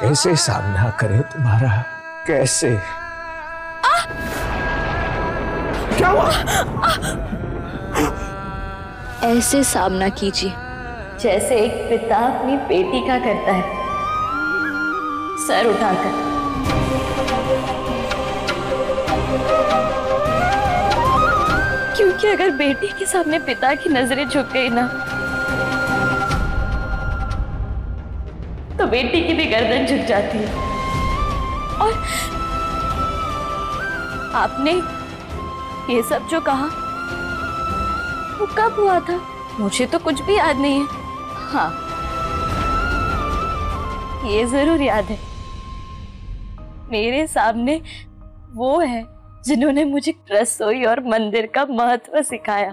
कैसे सामना करें तुम्हारा? कैसे? आ! क्या हुआ? ऐसे सामना कीजिए, जैसे एक पिता अपनी बेटी का करता है। सर उठाकर। क्योंकि अगर बेटी के सामने पिता की नज़रें झुक गई ना बेटी की भी गर्दन झुक जाती है। और आपने ये सब जो कहा, वो कब हुआ था? मुझे तो कुछ भी याद नहीं है। हाँ ये ज़रूर याद है। मेरे सामने वो है जिन्होंने मुझे रसोई और मंदिर का महत्व सिखाया।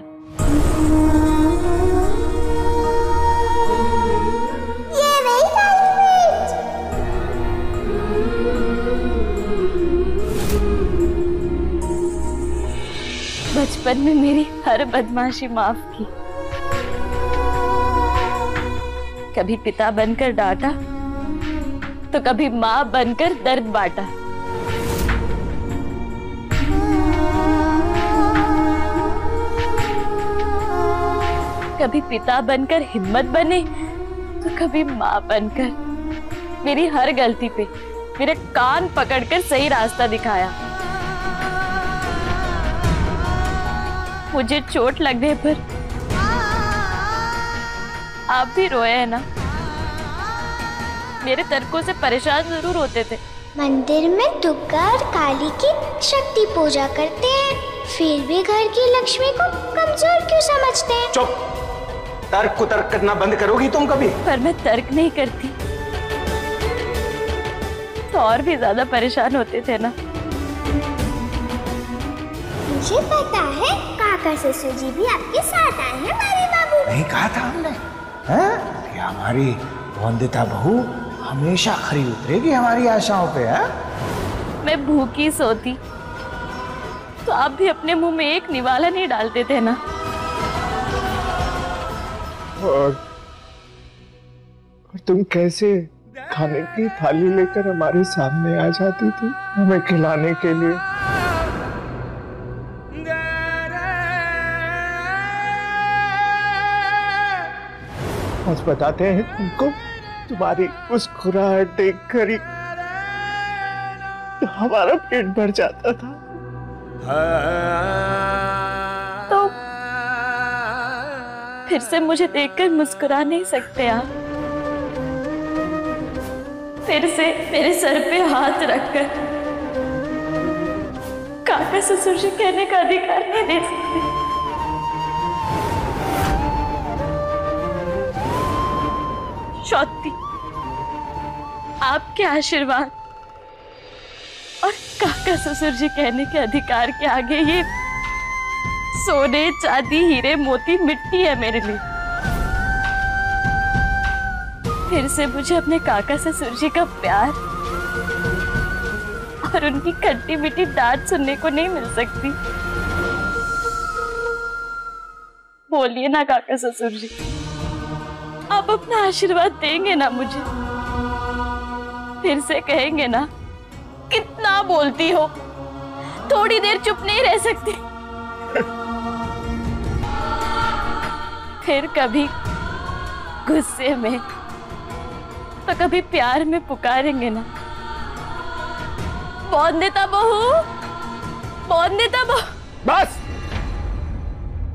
बचपन में मेरी हर बदमाशी माफ़ की कभी पिता बनकर डांटा तो कभी माँ बनकर दर्द बांटा। कभी पिता बनकर हिम्मत बने तो कभी माँ बनकर। मेरी हर गलती पे मेरे कान पकड़कर सही रास्ता दिखाया। मुझे चोट लगने पर। आप भी रोए हैं ना? मेरे तर्कों से परेशान ज़रूर होते थे। मंदिर में दुर्गा और काली की शक्ति पूजा करते हैं। फिर भी घर की लक्ष्मी को कमज़ोर क्यों समझते हैं? चुप। तर्क को तर्क करना बंद करोगी तुम कभी? पर मैं तर्क नहीं करती। तो और भी ज़्यादा परेशान होते थे ना? मुझे पता है काका ससुर जी भी आपके साथ आए हैं मारे बाबू। नहीं कहा था? हमने हैं? कि हमारी वंदिता बहू हमेशा खरी उतरेगी हमारी आशाओं पे है? मैं भूखी सोती। तो आप भी अपने मुँह में एक निवाला नहीं डालते थे ना? और और तुम कैसे खाने की थाली लेकर हमारे सामने आ जाती थी? हमें खिलाने के लिए। बस बताते हैं तुमको तुम्हारी मुस्कुराहट देखकर ही तो हमारा पेट भर जाता था। तो फिर से मुझे देखकर मुस्कुरा नहीं सकते आप। फिर से मेरे सर पे हाथ रखकर। काका ससुर जी कहने का अधिकार नहीं दे सकते। शौती आपके आशीर्वाद। और काका ससुर जी कहने के अधिकार के आगे ये सोने, चांदी, हीरे, मोती, मिट्टी है मेरे लिए। फिर से मुझे अपने काका ससुर जी का प्यार और उनकी खट्टी मीठी डांट सुनने को नहीं मिल सकती। बोलिए ना, काका ससुर जी। आप अपना आशीर्वाद देंगे ना मुझे? फिर से कहेंगे ना, कितना बोलती हो? थोड़ी देर चुप नहीं रह सकती। फिर कभी गुस्से में तो कभी प्यार में पुकारेंगे ना। बौन देता बहू बौन देता बहू। बस!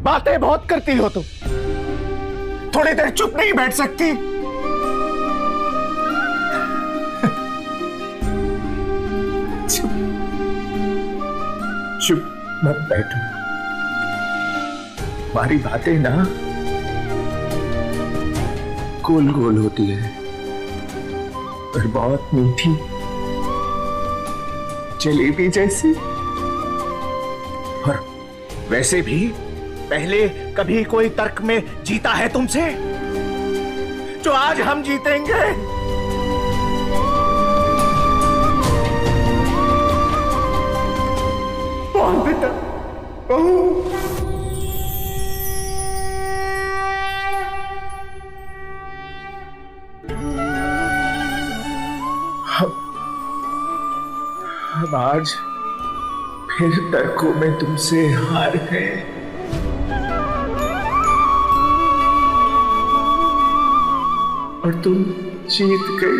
बातें बहुत करती हो तुम। थोड़ी देर चुप नहीं बैठ सकती। चुप। चुप मत बैठो। हमारी बातें ना। गोल गोल होती है। पर बहुत मीठी। जलेबी जैसी। और वैसे भी पहले कभी कोई तर्क में जीता है तुमसे? जो आज हम जीतेंगे। हम आज फिर तर्कों में तुमसे हार गए। और तुम जीत गई।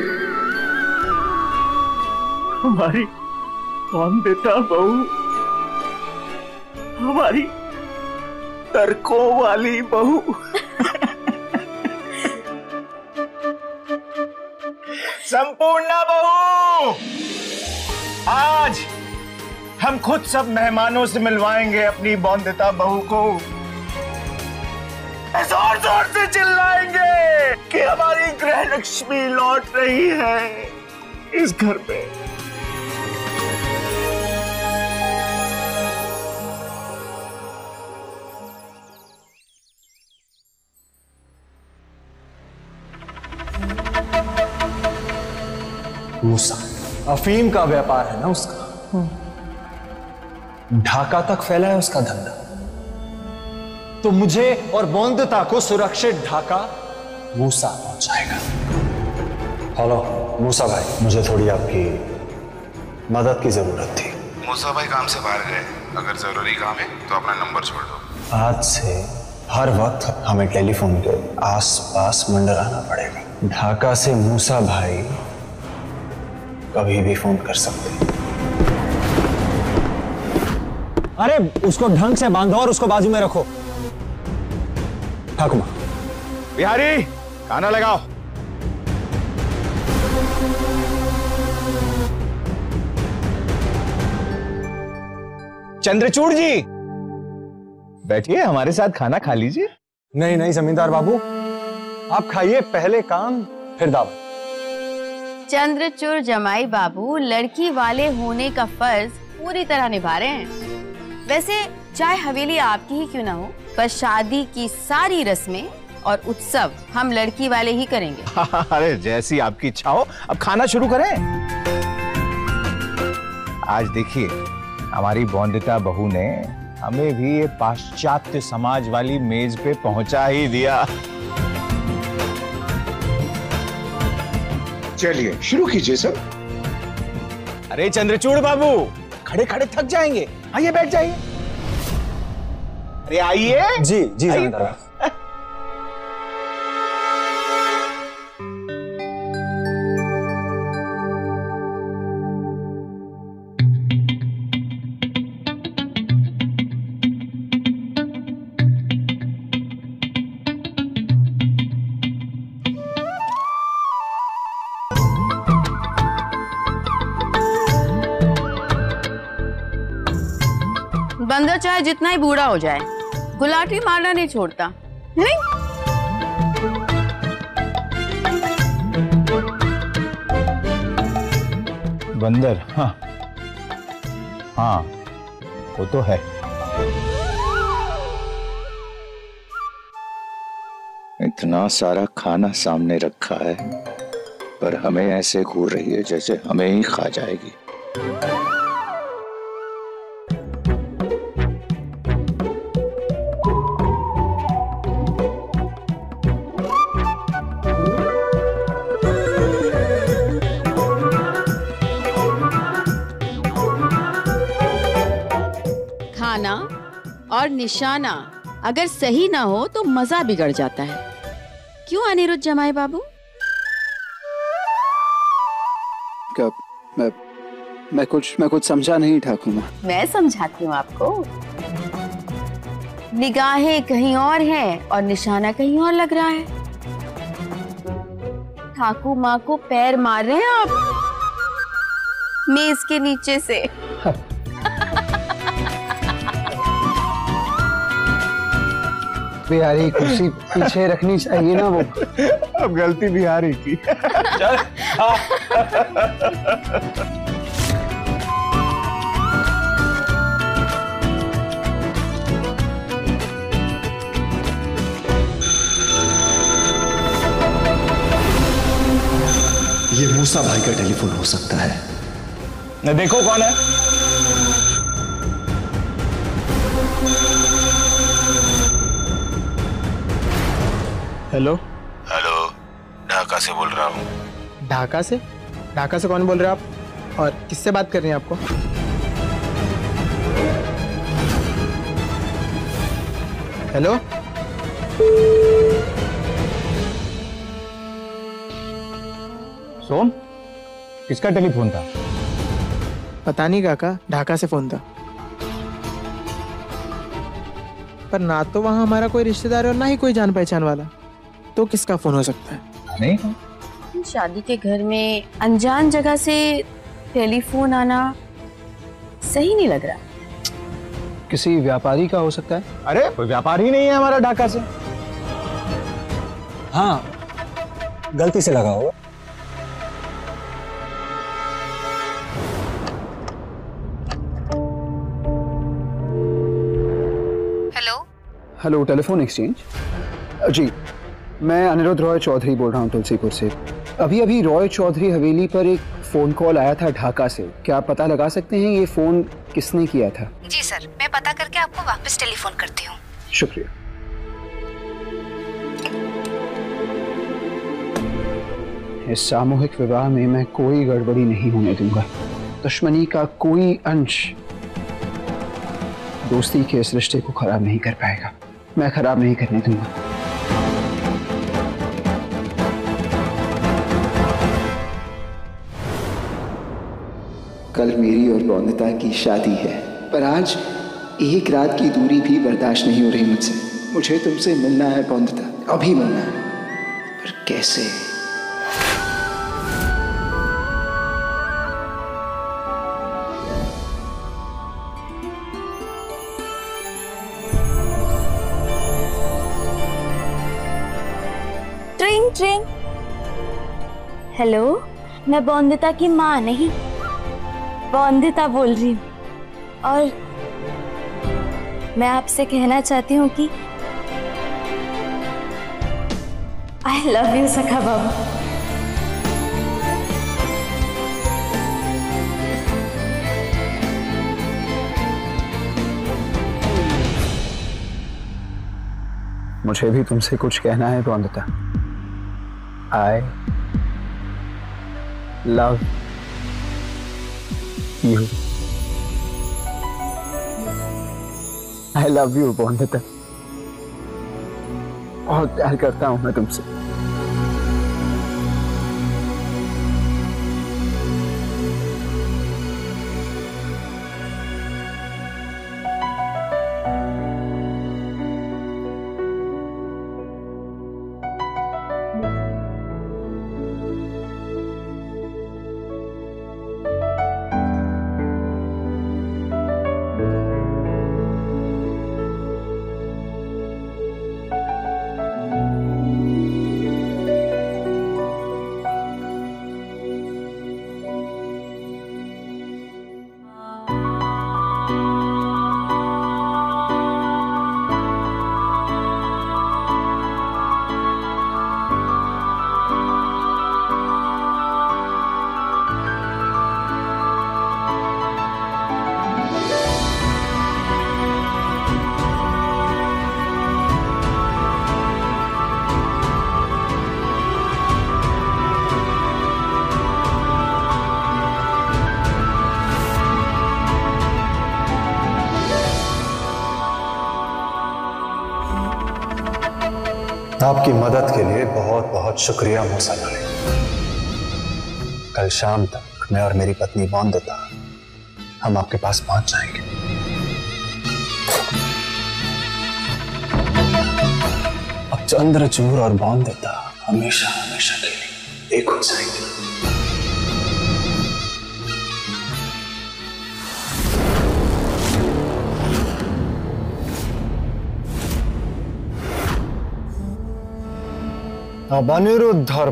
हमारी कौन देता बहू, हमारी तर्कों वाली बहू। संपूर्ण बहू, आज हम खुद सब मेहमानों से मिलवाएँगे अपनी बौंदता बहू को। ज़ोर ज़ोर से गृह लक्ष्मी लौट रही है इस घर पे। मूसा अफीम का व्यापार है ना उसका? ढाका तक फैला है उसका धंधा। तो मुझे और बौंदता को सुरक्षित ढाका मूसा पहुंचाएगा। हेलो मूसा भाई मुझे थोड़ी आपकी मदद की ज़रूरत थी। मूसा भाई काम से बाहर गए। अगर ज़रूरी काम है तो अपना नंबर छोड़ दो। आज से हर वक्त हमें टेलीफोन के आसपास मंडराना पड़ेगा। ढाका से मूसा भाई कभी भी फ़ोन कर सकते हैं। अरे उसको ढंग से बांधो और उसको बाजू में रखो। ठाकुमा। बिहारी खाना लगाओ। चंद्रचूड़ जी। बैठिए हमारे साथ खाना खा लीजिए। नहीं नहीं जमींदार बाबू। आप खाइए पहले काम फिर दावत। चंद्रचूड़ जमाई बाबू लड़की वाले होने का फ़र्ज़ पूरी तरह निभा रहे हैं। वैसे चाहे हवेली आपकी ही क्यों ना हो? पर शादी की सारी रस्में और उत्सव हम लड़की वाले ही करेंगे। अरे जैसी आपकी इच्छा हो अब खाना शुरू करें। आज देखिए हमारी बौंदिता बहू ने हमें भी ये पाश्चात्य समाज वाली मेज पे पहुँचा ही दिया। चलिए शुरू कीजिए सर। अरे चंद्रचूड़ बाबू खड़े खड़े थक जाएँगे। आइए बैठ जाइए। अरे आइए। जी जी जितना ही बूढ़ा हो जाए। गुलाटी मारना नहीं छोड़ता नहीं? बंदर हाँ। हाँ वो तो है। इतना सारा खाना सामने रखा है पर हमें ऐसे घूर रही है जैसे हमें ही खा जाएगी। निशाना अगर सही ना हो तो मज़ा बिगड़ जाता है। क्यों अनिरुद्ध जमाई बाबू? क्या मैं मैं कुछ मैं कुछ समझा नहीं ठाकुर मैं समझाती हूँ आपको। निगाहें कहीं और हैं और निशाना कहीं और लग रहा है। ठाकू माँ को पैर मार रहे हैं आप। मेज के नीचे से। बिहारी कुर्सी पीछे रखनी चाहिए ना वो। अब गलती बिहारी की। ये मूसा भाई का टेलीफोन हो सकता है। देखो कौन है। हेलो हेलो ढाका से बोल रहा हूँ। ढाका से? ढाका से कौन बोल रहे हो आप? और किससे बात करनी हैं आपको? हेलो सोम किसका टेलीफोन था? पता नहीं काका ढाका से फ़ोन था। पर ना तो वहाँ हमारा कोई रिश्तेदार है और ना ही कोई जान पहचान वाला। तो किसका फ़ोन हो सकता है? नहीं। शादी के घर में अनजान जगह से टेलीफोन आना सही नहीं लग रहा। किसी व्यापारी का हो सकता है? अरे कोई व्यापार नहीं है हमारा ढाका से। हाँ गलती से लगा होगा हेलो हेलो टेलीफोन एक्सचेंज जी मैं अनिरुद्ध रॉय चौधरी बोल रहा हूँ तुलसीपुर से। अभी अभी रॉय चौधरी हवेली पर एक फ़ोन कॉल आया था ढाका से। क्या आप पता लगा सकते हैं ये फ़ोन किसने किया था? जी सर मैं पता करके आपको वापस टेलीफोन करती हूँ। शुक्रिया। इस सामूहिक विवाह में मैं कोई गड़बड़ी नहीं होने दूँगा। दुश्मनी का कोई अंश दोस्ती के इस रिश्ते को खराब नहीं कर पाएगा। मैं खराब नहीं करने दूँगा। कल मेरी और रौनता की शादी है। पर आज एक रात की दूरी भी बर्दाश्त नहीं हो रही मुझसे। मुझे तुमसे मिलना है बौंदता अभी मिलना है। पर कैसे? ट्रिंग ट्रिंग। हेलो? मैं बौंदिता की माँ, नहीं? बौंदिता बोल रही हूँ। और मैं आपसे कहना चाहती हूँ कि आई लव यू सखा बाबू। मुझे भी तुमसे कुछ कहना है रौनता I love you I love you बौंदता बहुत प्यार करता हूँ मैं तुमसे। आपकी मदद के लिए बहुत बहुत शुक्रिया मोहसन कल शाम तक मैं और मेरी पत्नी बौंदता हम आपके पास पहुँच जाएँगे। अब चंद्रचूर और बौंदता हमेशा हमेशा के लिए एक हो जाएँगे। अब अनिरुद्ध और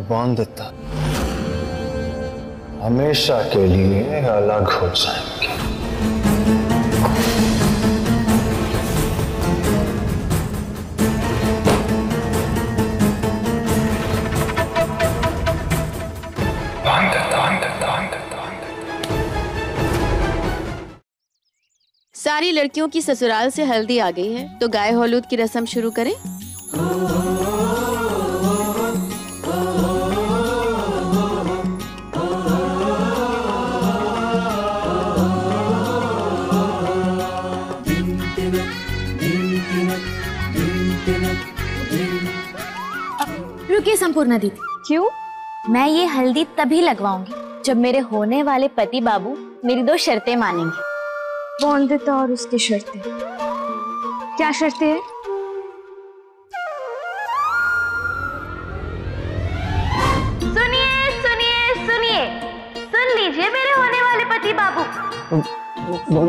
हमेशा के लिए अलग हो जाएँगे। सारी लड़कियों की ससुराल से हल्दी आ गई है तो गाय हौलूद की रस्म शुरू करें। संपूर्णा दीदी क्यों? मैं ये हल्दी तभी लगवाऊँगी जब मेरे होने वाले पति बाबू मेरी दो शर्तें मानेंगे। बॉन्दिता और उसकी शर्तें। क्या शर्तें हैं? सुनिए सुनिए सुनिए। सुन लीजिए मेरे होने वाले पति बाबू।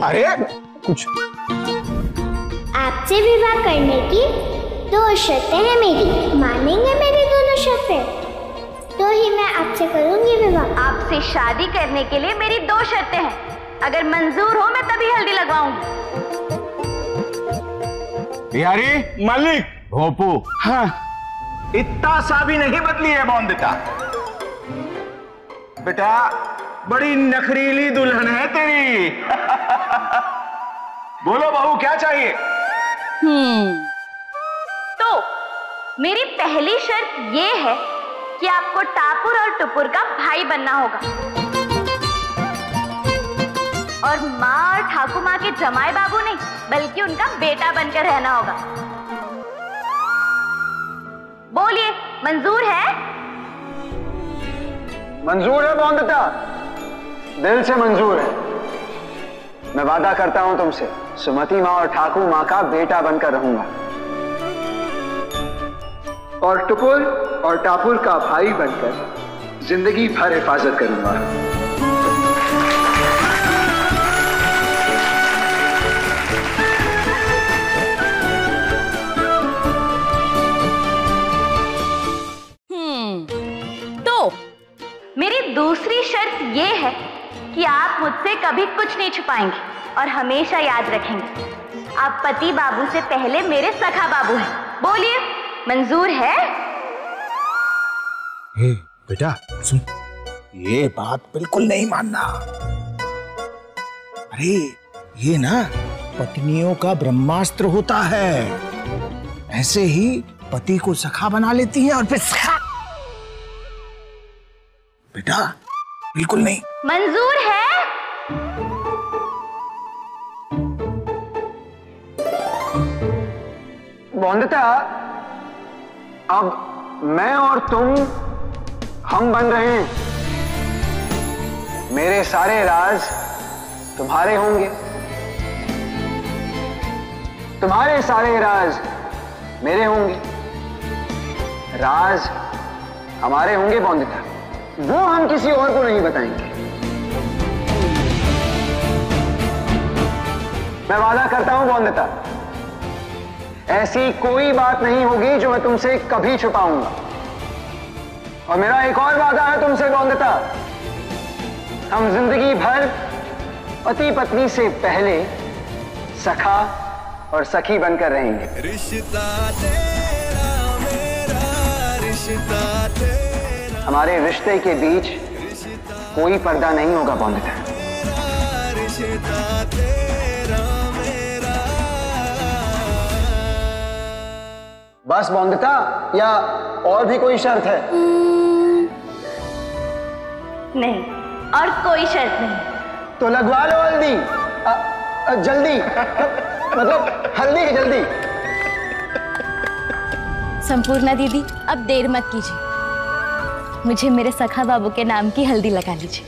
अरे कुछ। आपसे विवाह करने की दो शर्तें हैं मेरी। मानेंगे मेरी? शर्तें तो ही मैं आपसे करूँगी विवाह। आपसे शादी करने के लिए मेरी दो शर्तें हैं। अगर मंजूर हो मैं तभी हल्दी लगवाऊँगी। बिहारी। मालिक। भोपू हाँ। इतना सा भी नहीं बदली है बॉन्दिता बेटा बड़ी नखरीली दुल्हन है तेरी। बोलो बहू क्या चाहिए? हम्म। मेरी पहली शर्त ये है कि आपको टापुर और टुपुर का भाई बनना होगा। और माँ और ठाकुर माँ के जमाए बाबू नहीं, बल्कि उनका बेटा बनकर रहना होगा। बोलिए, मंजूर है? मंजूर है बॉन्दिता दिल से मंजूर है। मैं वादा करता हूँ तुमसे, सुमति माँ और ठाकुर माँ का बेटा बनकर रहूँगा। और टुपुर और टापुर का भाई बनकर ज़िंदगी भर हिफाजत करूँगा। हम्म तो मेरी दूसरी शर्त ये है कि आप मुझसे कभी कुछ नहीं छुपाएँगे और हमेशा याद रखेंगे। आप पति बाबू से पहले मेरे सखा बाबू हैं। बोलिए। मंजूर है? हे बेटा सुन। ये बात बिल्कुल नहीं मानना। अरे ये ना पत्नियों का ब्रह्मास्त्र होता है। ऐसे ही पति को सखा बना लेती है और फिर सखा। बेटा बिल्कुल नहीं। मंजूर है? बॉन्दिता अब मैं और तुम हम बन रहे हैं। मेरे सारे राज तुम्हारे होंगे। तुम्हारे सारे राज मेरे होंगे। राज हमारे होंगे बॉन्दिता वो हम किसी और को नहीं बताएँगे। मैं वादा करता हूँ बॉन्दिता ऐसी कोई बात नहीं होगी जो मैं तुमसे कभी छुपाऊँगा। और मेरा एक और वादा है तुमसे बॉन्दिता हम ज़िंदगी भर पति पत्नी से पहले सखा और सखी बनकर रहेंगे। रिश्ता तेरा मेरा रिश्ता तेरा। हमारे रिश्ते के बीच कोई पर्दा नहीं होगा बॉन्दिता बस बॉन्दिता या और भी कोई शर्त है? नहीं और कोई शर्त नहीं। तो लगवा लो हल्दी। जल्दी। मतलब हल्दी जल्दी। संपूर्णा दीदी अब देर मत कीजिए। मुझे मेरे सखा बाबू के नाम की हल्दी लगा लीजिए।